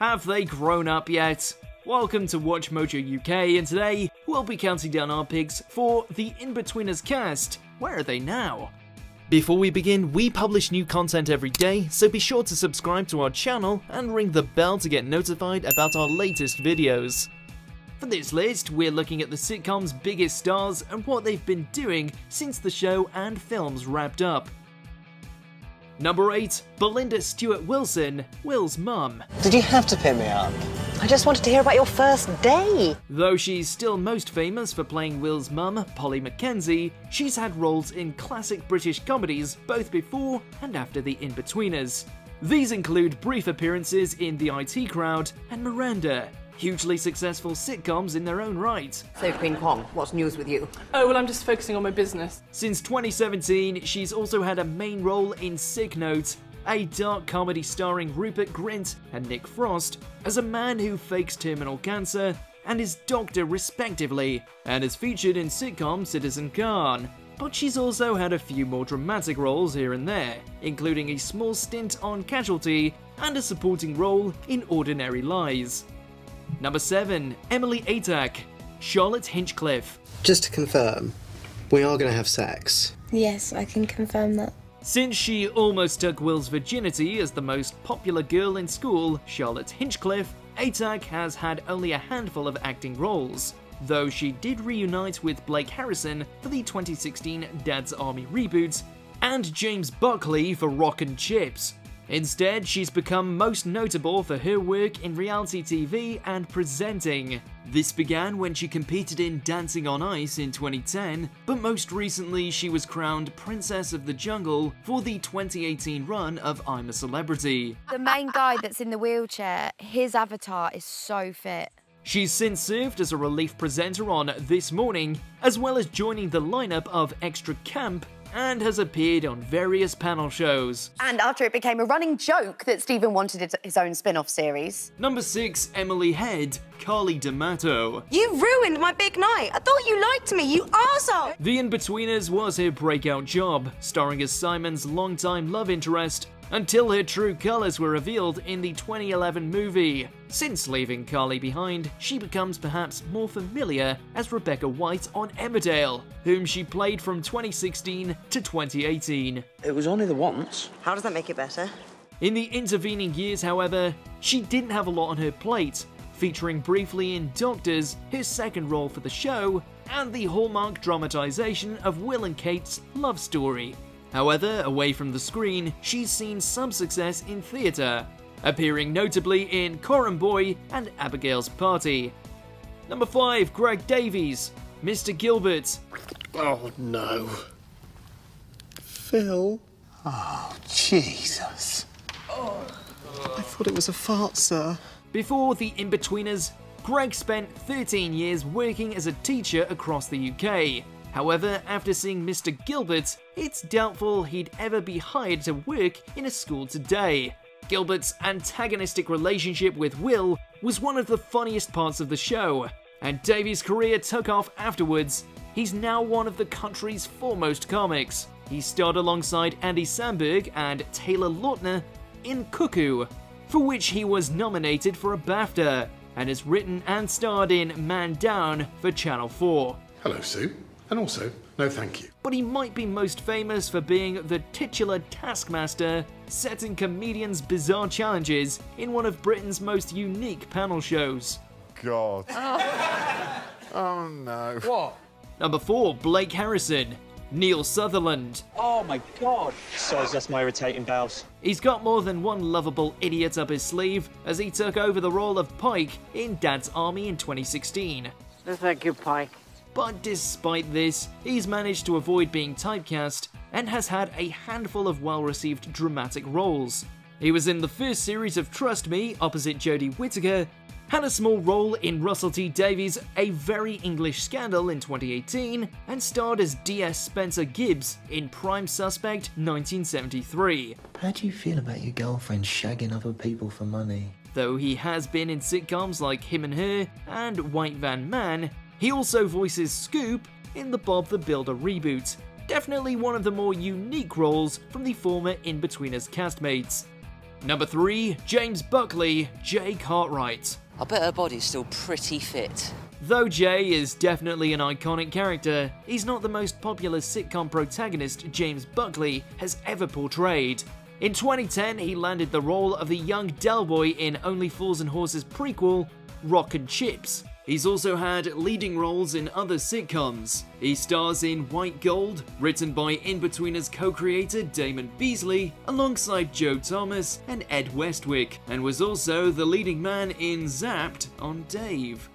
Have they grown up yet? Welcome to WatchMojo UK, and today we'll be counting down our picks for the Inbetweeners cast. Where are they now? Before we begin, we publish new content every day, so be sure to subscribe to our channel and ring the bell to get notified about our latest videos. For this list, we're looking at the sitcom's biggest stars and what they've been doing since the show and films wrapped up. Number 8. Belinda Stewart Wilson, Will's mum. Did you have to pick me up? I just wanted to hear about your first day. Though she's still most famous for playing Will's mum, Polly Mackenzie, she's had roles in classic British comedies both before and after The Inbetweeners. These include brief appearances in The IT Crowd and Miranda, hugely successful sitcoms in their own right. So, Queen Kong, what's news with you? Oh, well, I'm just focusing on my business. Since 2017, she's also had a main role in Sick Note, a dark comedy starring Rupert Grint and Nick Frost as a man who fakes terminal cancer and his doctor respectively, and is featured in sitcom Citizen Khan. But she's also had a few more dramatic roles here and there, including a small stint on Casualty and a supporting role in Ordinary Lies. Number 7. Emily Atack, Charlotte Hinchcliffe. Just to confirm, we are going to have sex. Yes, I can confirm that. Since she almost took Will's virginity as the most popular girl in school, Charlotte Hinchcliffe, Atack has had only a handful of acting roles, though she did reunite with Blake Harrison for the 2016 Dad's Army reboot, and James Buckley for Rock and Chips. Instead, she's become most notable for her work in reality TV and presenting. This began when she competed in Dancing on Ice in 2010, but most recently she was crowned Princess of the Jungle for the 2018 run of I'm a Celebrity. The main guy that's in the wheelchair, his avatar is so fit. She's since served as a relief presenter on This Morning, as well as joining the lineup of Extra Camp and has appeared on various panel shows. And after it became a running joke that Stephen wanted his own spin-off series. Number 6, Emily Head, Carly D'Amato. You ruined my big night. I thought you liked me, you arsehole. The Inbetweeners was her breakout job, starring as Simon's longtime love interest, until her true colours were revealed in the 2011 movie. Since leaving Carly behind, she becomes perhaps more familiar as Rebecca White on Emmerdale, whom she played from 2016 to 2018. It was only the once. How does that make it better? In the intervening years, however, she didn't have a lot on her plate, featuring briefly in Doctors, his second role for the show, and the hallmark dramatization of Will and Kate's love story. However, away from the screen, she's seen some success in theatre, appearing notably in Coram Boy and Abigail's Party. Number 5, Greg Davies, Mr. Gilbert. Oh no. Phil? Oh, Jesus. Oh. I thought it was a fart, sir. Before the Inbetweeners, Greg spent 13 years working as a teacher across the UK. However, after seeing Mr. Gilbert, it's doubtful he'd ever be hired to work in a school today. Gilbert's antagonistic relationship with Will was one of the funniest parts of the show, and Davies' career took off afterwards. He's now one of the country's foremost comics. He starred alongside Andy Samberg and Taylor Lautner in Cuckoo, for which he was nominated for a BAFTA, and has written and starred in Man Down for Channel 4. Hello, Sue. And also, no thank you. But he might be most famous for being the titular taskmaster, setting comedians bizarre challenges in one of Britain's most unique panel shows. God. Oh, oh no. What? Number 4, Blake Harrison. Neil Sutherland. Oh my god. Sorry, that's my irritating bowels. He's got more than one lovable idiot up his sleeve as he took over the role of Pike in Dad's Army in 2016. Thank you, Pike. But despite this, he's managed to avoid being typecast and has had a handful of well-received dramatic roles. He was in the first series of Trust Me opposite Jodie Whittaker, had a small role in Russell T Davies' A Very English Scandal in 2018, and starred as D.S. Spencer Gibbs in Prime Suspect 1973. How do you feel about your girlfriend shagging other people for money? Though he has been in sitcoms like Him and Her and White Van Man, he also voices Scoop in the Bob the Builder reboot, definitely one of the more unique roles from the former Inbetweeners castmates. Number 3. James Buckley, Jay Cartwright. I bet her body's still pretty fit. Though Jay is definitely an iconic character, he's not the most popular sitcom protagonist James Buckley has ever portrayed. In 2010, he landed the role of the young Del Boy in Only Fools and Horses prequel, Rock and Chips. He's also had leading roles in other sitcoms. He stars in White Gold, written by Inbetweeners co-creator Damon Beesley, alongside Joe Thomas and Ed Westwick, and was also the leading man in Zapped on Dave.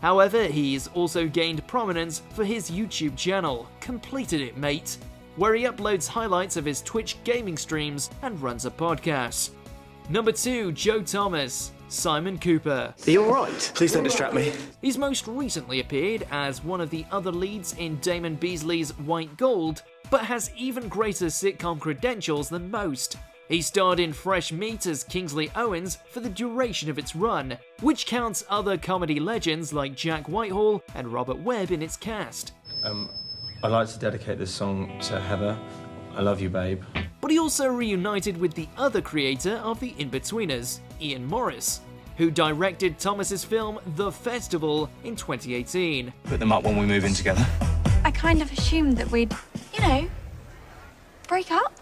However, he's also gained prominence for his YouTube channel, Completed It Mate, where he uploads highlights of his Twitch gaming streams and runs a podcast. Number 2, Joe Thomas, Simon Cooper. Are you alright? Please don't distract me. He's most recently appeared as one of the other leads in Damon Beesley's White Gold, but has even greater sitcom credentials than most. He starred in Fresh Meat as Kingsley Owens for the duration of its run, which counts other comedy legends like Jack Whitehall and Robert Webb in its cast. Um, I'd like to dedicate this song to Heather. I love you, babe. But he also reunited with the other creator of The Inbetweeners, Ian Morris, who directed Thomas's film The Festival in 2018. Put them up when we move in together. I kind of assumed that we'd, you know, break up.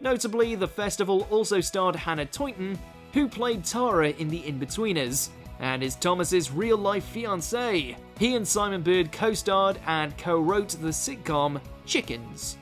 Notably, the festival also starred Hannah Tointon, who played Tara in The Inbetweeners, and is Thomas's real-life fiancée. He and Simon Bird co-starred and co-wrote the sitcom Chickens.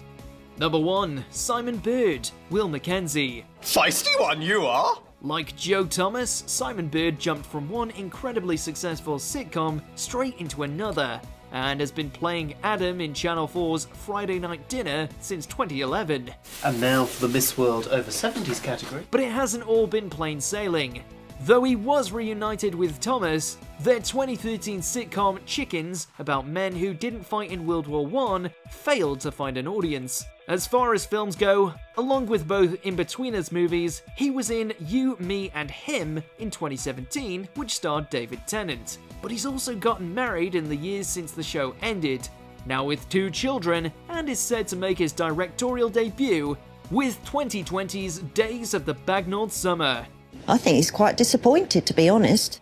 Number 1. Simon Bird, Will McKenzie. Feisty one you are! Like Joe Thomas, Simon Bird jumped from one incredibly successful sitcom straight into another, and has been playing Adam in Channel 4's Friday Night Dinner since 2011. And now for the Miss World over 70s category. But it hasn't all been plain sailing. Though he was reunited with Thomas, their 2013 sitcom Chickens, about men who didn't fight in World War I, failed to find an audience. As far as films go, along with both Inbetweeners movies, he was in You, Me and Him in 2017, which starred David Tennant. But he's also gotten married in the years since the show ended, now with two children, and is said to make his directorial debut with 2020's Days of the Bagnold Summer. I think he's quite disappointed, to be honest.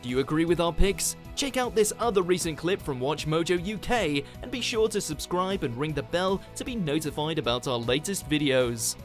Do you agree with our picks? Check out this other recent clip from WatchMojo UK and be sure to subscribe and ring the bell to be notified about our latest videos.